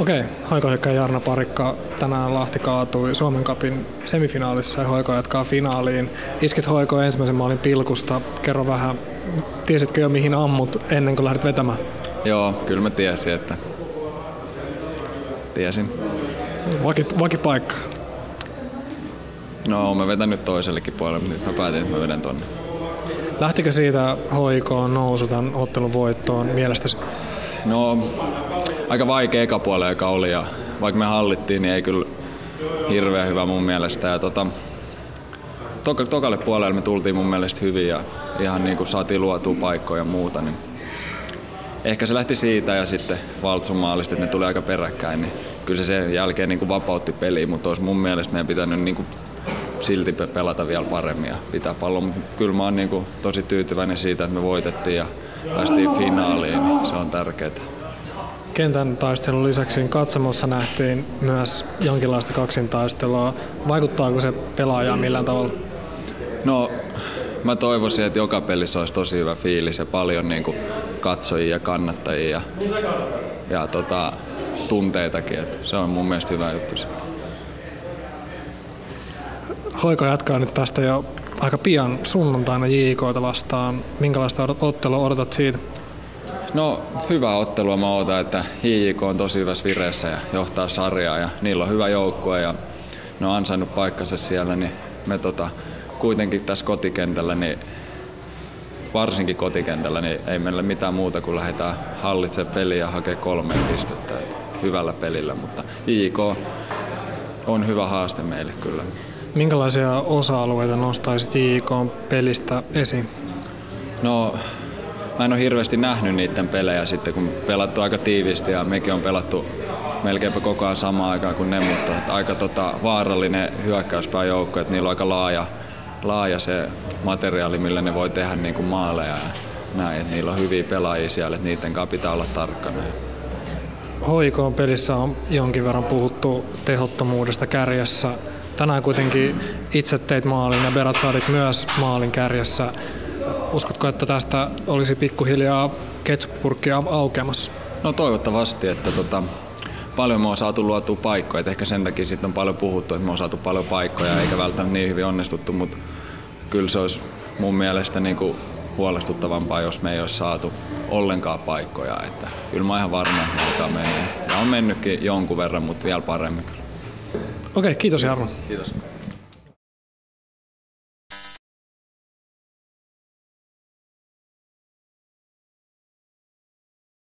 Okei, Hoiko ja Jarno Parikka. Tänään Lahti kaatui Suomen Cupin semifinaalissa ja Hoiko jatkaa finaaliin. Iskit Hoiko ensimmäisen maalin pilkusta. Kerro vähän, tiesitkö jo mihin ammut ennen kuin lähdit vetämään? Joo, kyllä mä tiesin, että tiesin. Vaki, vakipaikka. No, mä vetänyt toisellekin puolelle, mutta nyt mä päätin, että mä vedän tonne. Lähtikö siitä hoikoon nousu tämän ottelun voittoon mielestäsi? No, aika vaikea eka puoli, joka oli ja vaikka me hallittiin, niin ei kyllä hirveän hyvä mun mielestä. Ja tota, toka, tokalle puolelle me tultiin mun mielestä hyvin ja ihan niin kuin saatiin luotua paikkoja ja muuta. Niin ehkä se lähti siitä ja sitten Valtsun maalista, että ne tuli aika peräkkäin, niin kyllä se sen jälkeen niin kuin vapautti peliä, mutta olisi mun mielestä meidän pitänyt niin kuin silti pelata vielä paremmin ja pitää pallon. Kyllä mä oon niin kuin tosi tyytyväinen siitä, että me voitettiin ja päästiin finaaliin, niin se on tärkeää. Kentän taistelun lisäksi katsomossa nähtiin myös jonkinlaista kaksintaistelua. Vaikuttaako se pelaajaan millään tavalla? No, mä toivoisin, että joka pelissä olisi tosi hyvä fiilis ja paljon niin kuin katsojia ja kannattajia ja, ja tota, tunteitakin. Että se on mun mielestä hyvä juttu sitten. Hoiko jatkaa nyt tästä jo aika pian sunnuntaina JKta vastaan. Minkälaista ottelua odotat siitä? No hyvä ottelua mä odotan, että JJK on tosi hyvässä vireessä ja johtaa sarjaa ja niillä on hyvä joukkue ja ne on ansainnut paikkansa siellä, niin me tota, kuitenkin tässä kotikentällä, niin varsinkin kotikentällä, niin ei meillä mitään muuta kuin lähdetään hallitsemaan peliä ja hakea kolme pistettä että hyvällä pelillä, mutta JJK on hyvä haaste meille kyllä. Minkälaisia osa-alueita nostaisit JJK pelistä esiin? No mä en ole hirveästi nähnyt niiden pelejä sitten, kun pelattu aika tiiviisti ja mekin on pelattu melkeinpä koko ajan samaan aikaan kuin ne, mutta että aika tota, vaarallinen hyökkäyspääjoukko, että niillä on aika laaja, laaja se materiaali, millä ne voi tehdä niin kuin maaleja ja näin, että niillä on hyviä pelaajia siellä, että niiden kanssa pitää olla tarkkana. HIK pelissä on jonkin verran puhuttu tehottomuudesta kärjessä. Tänään kuitenkin itse teit maalin ja Berat saadit myös maalin kärjessä. Uskotko, että tästä olisi pikkuhiljaa ketsuppurkkia aukeamassa? No toivottavasti, että tota, paljon me on saatu luotua paikkoja. Et ehkä sen takia siitä on paljon puhuttu, että me on saatu paljon paikkoja eikä välttämättä niin hyvin onnistuttu, mutta kyllä se olisi mun mielestä niin kuin huolestuttavampaa, jos me ei olisi saatu ollenkaan paikkoja. Että kyllä mä oon ihan varma, että alkaa menee. Ja on mennytkin jonkun verran, mutta vielä paremmin. Okei, kiitos Jarno. Kiitos.